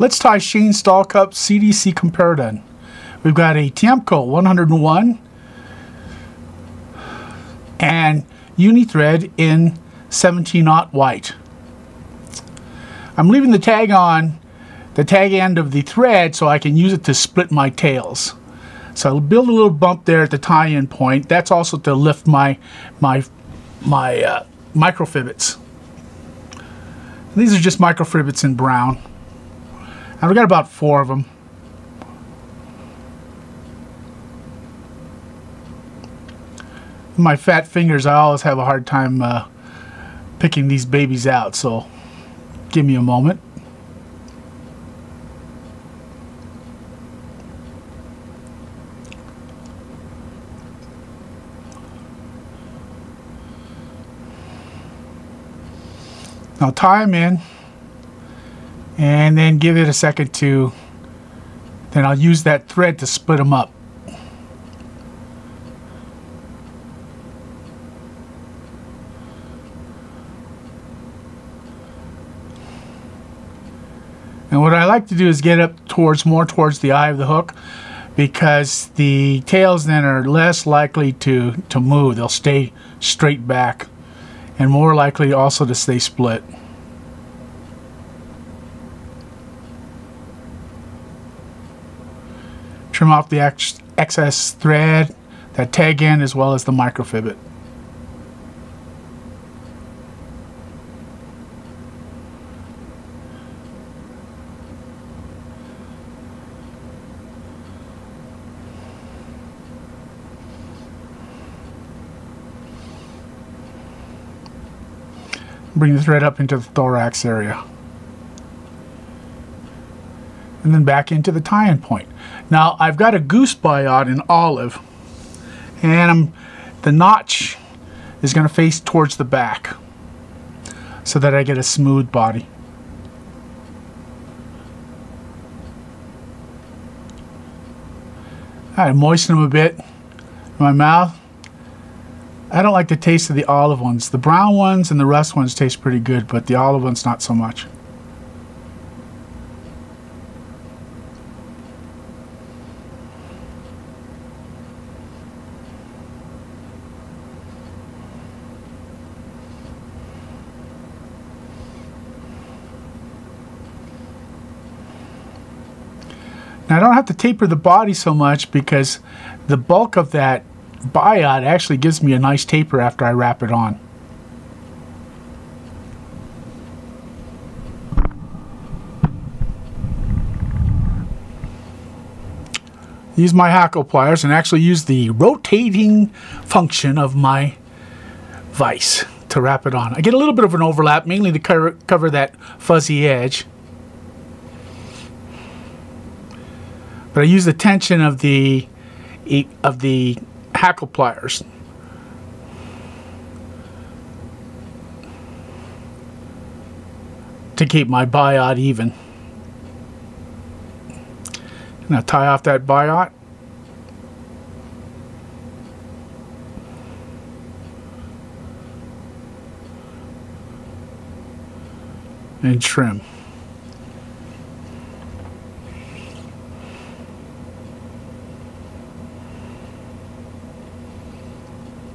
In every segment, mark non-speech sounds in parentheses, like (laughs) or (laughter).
let's tie Shane Stalcup CDC Comparadun. We've got a Tiemco 101 and Unithread in 17 aught white. I'm leaving the tag on the tag end of the thread so I can use it to split my tails. So I'll build a little bump there at the tie-in point. That's also to lift my my my uh. These are just microfibets in brown. I've got about four of them. My fat fingers, I always have a hard time uh, picking these babies out, so give me a moment. Now tie them in and then give it a second to then I'll use that thread to split them up. And what I like to do is get up towards more towards the eye of the hook because the tails then are less likely to, to move. They'll stay straight back and more likely also to stay split. Trim off the ex excess thread, that tag end as well as the microfibet. bring the thread up into the thorax area. And then back into the tie-in point. Now I've got a goose biot in olive and I'm, the notch is going to face towards the back so that I get a smooth body. I moisten them a bit in my mouth I don't like the taste of the olive ones. The brown ones and the rust ones taste pretty good, but the olive ones not so much. Now I don't have to taper the body so much because the bulk of that biot actually gives me a nice taper after I wrap it on. Use my hackle pliers and actually use the rotating function of my vise to wrap it on. I get a little bit of an overlap, mainly to cover, cover that fuzzy edge. But I use the tension of the of the hackle pliers. To keep my biot even. Now tie off that biot. And trim.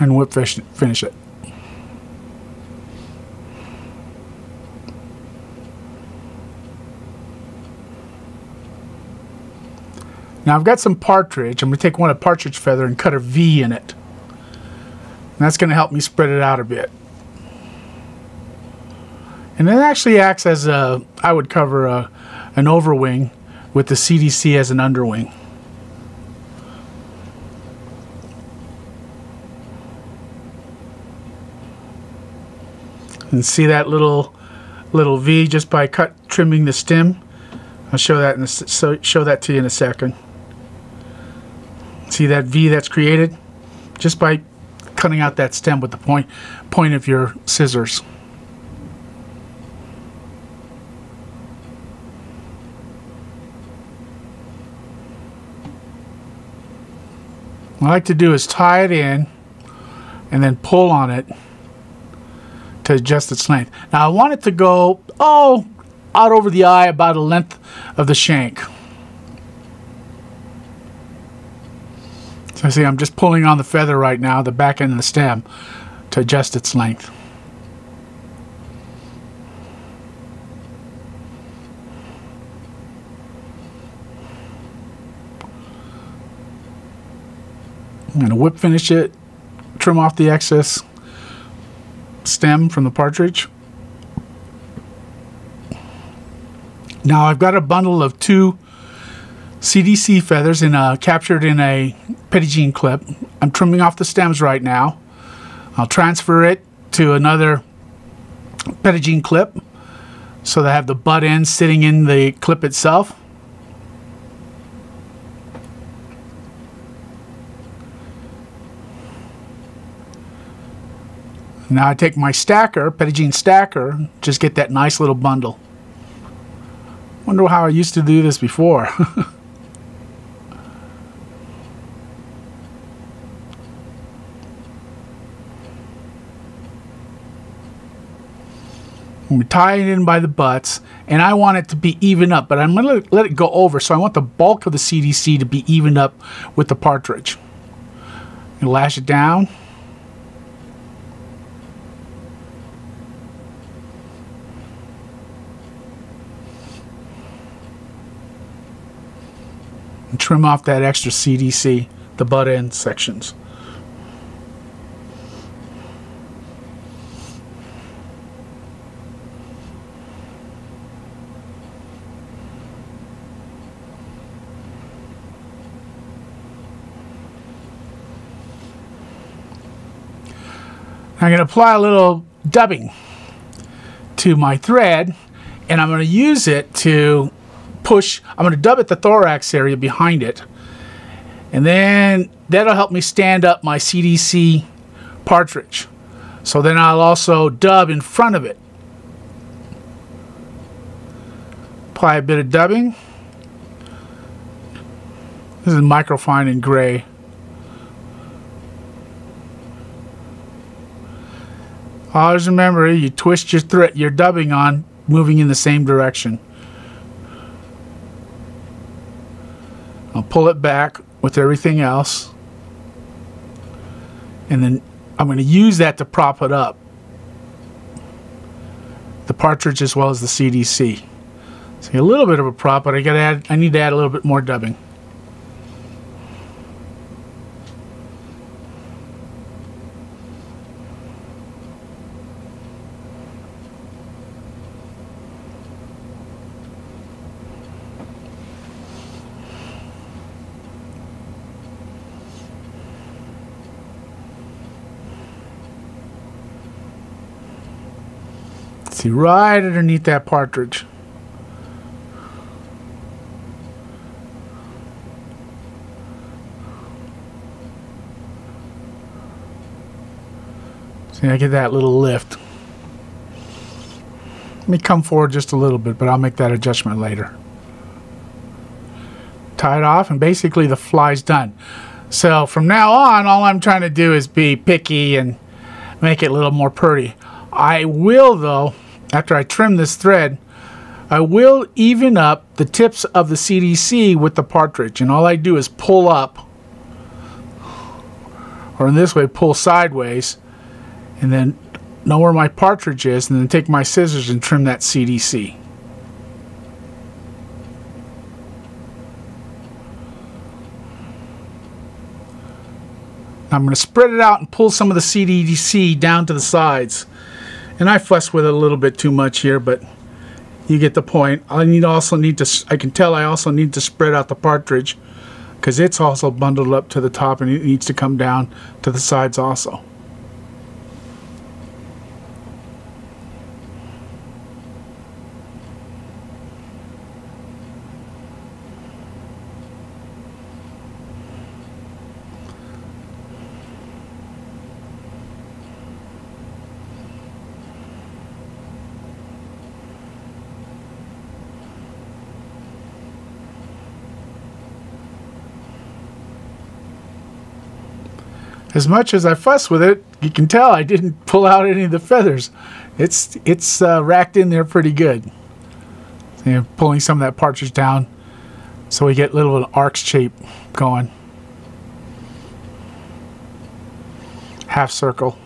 And whip finish it. Now I've got some partridge. I'm going to take one of partridge feather and cut a V in it. And that's going to help me spread it out a bit. And it actually acts as a, I would cover a, an overwing with the CDC as an underwing. And see that little little V just by cut trimming the stem? I'll show that in a, so show that to you in a second. See that V that's created? Just by cutting out that stem with the point point of your scissors. What I like to do is tie it in and then pull on it to adjust its length. Now I want it to go, oh, out over the eye about a length of the shank. So see, I'm just pulling on the feather right now, the back end of the stem, to adjust its length. I'm going to whip finish it, trim off the excess stem from the partridge. Now I've got a bundle of two CDC feathers in a, captured in a Petit clip. I'm trimming off the stems right now. I'll transfer it to another Petit clip so I have the butt end sitting in the clip itself. Now I take my stacker, Petit stacker, just get that nice little bundle. Wonder how I used to do this before. (laughs) We tie it in by the butts, and I want it to be even up, but I'm going to let it go over, so I want the bulk of the CDC to be evened up with the partridge. Lash it down. Trim off that extra CDC, the butt end sections. I'm going to apply a little dubbing to my thread and I'm going to use it to push, I'm going to dub at the thorax area behind it. And then that'll help me stand up my CDC partridge. So then I'll also dub in front of it. Apply a bit of dubbing. This is microfine in gray. Always remember, you twist your thread, your dubbing on, moving in the same direction. I'll pull it back with everything else. And then I'm going to use that to prop it up. The partridge as well as the CDC. See a little bit of a prop, but I got to add I need to add a little bit more dubbing. See, right underneath that partridge. See, I get that little lift. Let me come forward just a little bit, but I'll make that adjustment later. Tie it off, and basically the fly's done. So from now on, all I'm trying to do is be picky and make it a little more pretty. I will, though, after I trim this thread, I will even up the tips of the CDC with the partridge. And all I do is pull up, or in this way, pull sideways, and then know where my partridge is, and then take my scissors and trim that CDC. I'm going to spread it out and pull some of the CDC down to the sides. And I fuss with it a little bit too much here, but you get the point. I need also need to, I can tell I also need to spread out the partridge because it's also bundled up to the top and it needs to come down to the sides also. As much as I fuss with it, you can tell I didn't (laughs) pull out any of the feathers. It's it's uh, racked in there pretty good. and pulling some of that partridge down so we get a little arc shape going. Half circle.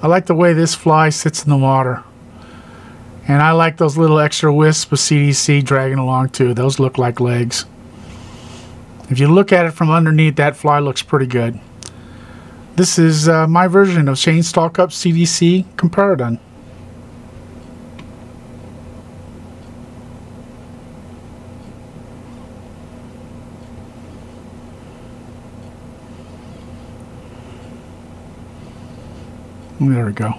I like the way this fly sits in the water. And I like those little extra wisps of CDC dragging along too. Those look like legs. If you look at it from underneath, that fly looks pretty good. This is uh, my version of Shane Stalcup CDC Comparadun. There we go.